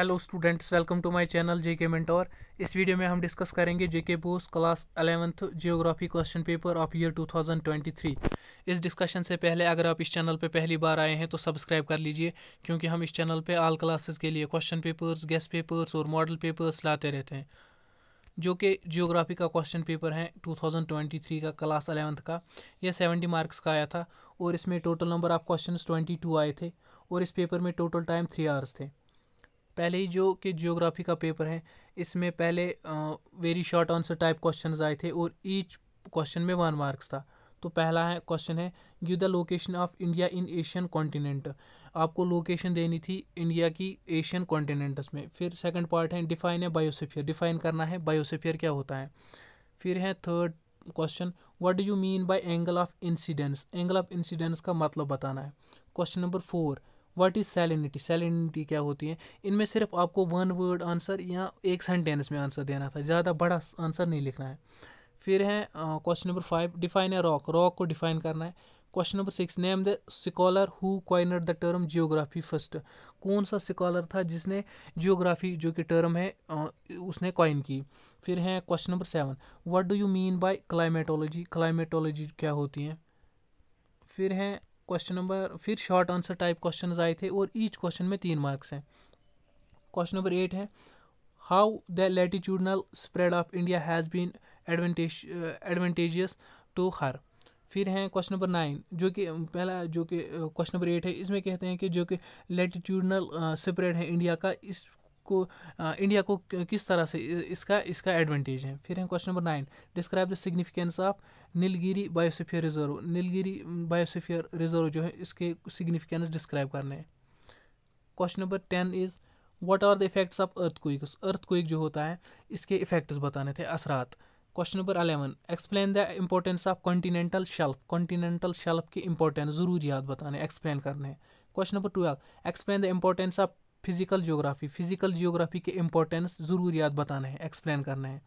Hello students welcome to my channel JK mentor इस video में हम डिस्कस करेंगे JK BOSE class eleventh geography question paper of year 2023 इस discussion से पहले अगर आप इस चैनल पे पहली बार आए हैं तो सब्सक्राइब कर लीजिए, क्योंकि हम इस चैनल पे आल क्लासेस के लिए क्वेश्चन पेपर्स गेस्ट पेपर्स और मॉडल पेपर्स लाते रहते हैं, जो कि जियोग्राफी का क्वेश्चन पेपर है 2023 का क्लास अलेवंथ का। यह 70 मार्क्स का आया था, और इसमें टोटल नंबर ऑफ़ क्वेश्चन 22 आए थे, और इस पेपर में टोटल टाइम थ्री आवर्स थे। पहले ही जो कि जियोग्राफी का पेपर है, इसमें पहले very short answer type question आए थे और ईच क्वेश्चन में वन मार्क्स था। तो पहला है क्वेश्चन है give the location of India in Asian continent आपको लोकेशन देनी थी इंडिया की एशियन कॉन्टिनेंट्स में। फिर सेकंड पार्ट है डिफाइन है बायोसिफियर डिफाइन करना है बायोसिफियर क्या होता है? फिर है third question what do you mean by angle of incidence angle of incidence का मतलब बताना है। Question number four what is salinity salinity क्या होती है? इनमें सिर्फ़ आपको वन वर्ड आंसर या एक सेंटेंस में आंसर देना था। ज़्यादा बड़ा आंसर नहीं लिखना है। फिर है क्वेश्चन नंबर फाइव डिफाइन है रॉक रॉक को डिफाइन करना है। Question number six name the scholar who coined the term geography first कौन सा स्कॉलर था जिसने जियोग्राफी जो कि टर्म है उसने क्वाइन की? फिर है question number seven what do you mean by climatology climatology क्या होती है? फिर है क्वेश्चन नंबर फिर शॉर्ट आंसर टाइप क्वेश्चन आए थे और ईच क्वेश्चन में तीन मार्क्स हैं। क्वेश्चन नंबर एट है how the latitudinal spread of India has been advantage advantageous to her फिर हैं क्वेश्चन नंबर नाइन जो कि, पहला जो कि क्वेश्चन नंबर एट है, इसमें कहते हैं कि जो कि लेटीट्यूडनल स्प्रेड है इंडिया का इस को इंडिया को किस तरह से, इसका इसका एडवांटेज है। फिर है question number nine describe the significance of Nilgiri biosphere reserve, Nilgiri biosphere reserve जो है, इसके सिग्निफिकेंस डिस्क्राइब करने हैं। Question number ten is what are the effects of earthquakes earthquake जो होता है, इसके इफेक्ट्स बताने थे, असरात। Question number eleven explain the importance of continental shelf continental shelf की इंपॉर्टेंस ज़रूरियात बताने एक्सप्लेन करने question number twelve explain the importance of physical geography physical geography के इंपॉर्टेंस ज़रूरियात बताने हैं एक्सप्लेन करने हैं।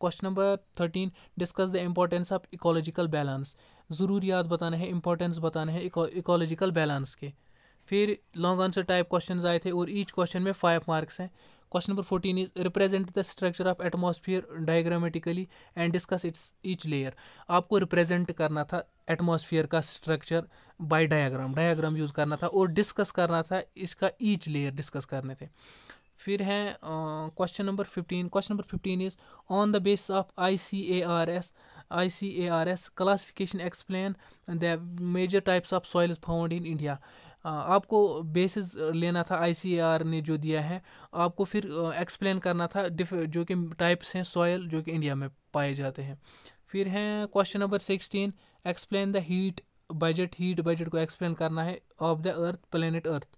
Question number thirteen discuss the importance of ecological balance ज़रूरियात बताने हैं इंपॉर्टेंस बताने हैं इकोलॉजिकल बैलेंस के। फिर लॉन्ग आंसर टाइप क्वेश्चन आए थे और ईच क्वेश्चन में फाइव मार्क्स हैं। Question number fourteen is represent the structure of atmosphere diagrammatically and discuss its each layer आपको रिप्रेजेंट करना था एटमॉस्फेयर का structure by diagram diagram use करना था और डिस्कस करना था इसका ईच लेयर डिस्कस करने थे। फिर हैं question number fifteen question number fifteen is on the base of I C A R S I C A R S classification explain the major types of soils found in India आपको basis लेना था ICR ने जो दिया है, आपको फिर explain करना था जो कि टाइप्स हैं सॉयल जो कि इंडिया में पाए जाते हैं। फिर हैं question number sixteen explain the heat budget heat budget को एक्सप्लेन करना है of the earth planet earth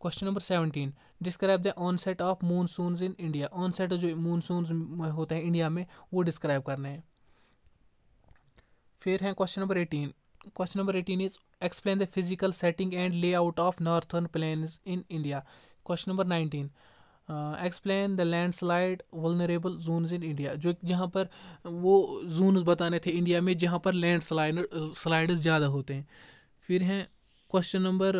question number seventeen describe the onset of monsoon in India onset जो मूनसून होते हैं इंडिया में, वो डिस्क्राइब करने हैं। फिर हैं question number eighteen question number 18 is, explain the physical setting and layout of northern plains in india. Question number 19 explain the landslide vulnerable zones in India जो जहाँ पर वो जोन्स बताने थे इंडिया में, जहाँ पर लैंड स्लाइड स्लाइड्स ज़्यादा होते हैं। फिर हैं question number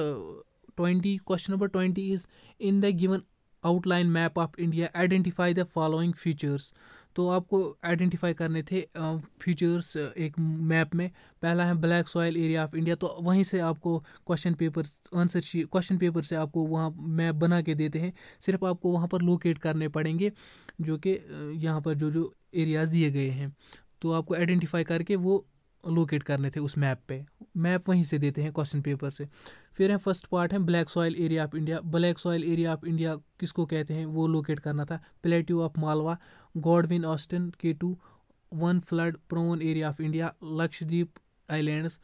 twenty question number twenty is in the given outline map of India identify the following features तो आपको आइडेंटिफाई करने थे फीचर्स एक मैप में। पहला है black soil area of India तो वहीं से आपको question paper answer sheet question paper से आपको वहाँ मैप बना के देते हैं। सिर्फ़ आपको वहाँ पर लोकेट करने पड़ेंगे, जो कि यहाँ पर जो जो एरियाज़ दिए गए हैं। तो आपको आइडेंटिफाई करके वो लोकेट करने थे उस मैप पे। मैप वहीं से देते हैं क्वेश्चन पेपर से। फिर है फ़र्स्ट पार्ट है black soil area of India black soil area of India किसको कहते हैं? वो लोकेट करना था। Plateau of Malwa Godwin Austen K two one flood prone area of India Lakshadweep islands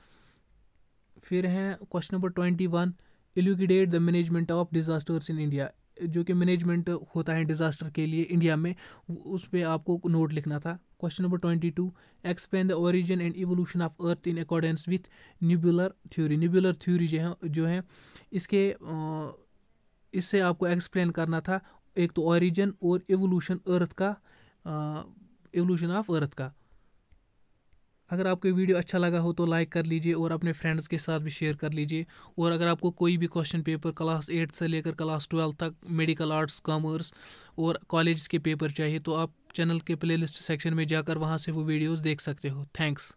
फिर हैं question number twenty one elucidate the management of disasters in India जो कि मैनेजमेंट होता है डिज़ास्टर के लिए इंडिया में उस पर आपको नोट लिखना था। Question number twenty two explain the origin and evolution of earth in accordance with nebular theory nebular theory जो है जो है, इसके इससे आपको एक्सप्लेन करना था। एक तो ओरिजिन और एवोल्यूशन अर्थ का एवोल्यूशन ऑफ़ अर्थ का। अगर आपको वीडियो अच्छा लगा हो तो लाइक कर लीजिए और अपने फ्रेंड्स के साथ भी शेयर कर लीजिए। और अगर आपको कोई भी क्वेश्चन पेपर क्लास एट से लेकर क्लास ट्वेल्थ तक मेडिकल आर्ट्स, कॉमर्स और कॉलेज के पेपर चाहिए तो आप चैनल के प्लेलिस्ट सेक्शन में जाकर वहाँ से वो वीडियोस देख सकते हो। थैंक्स।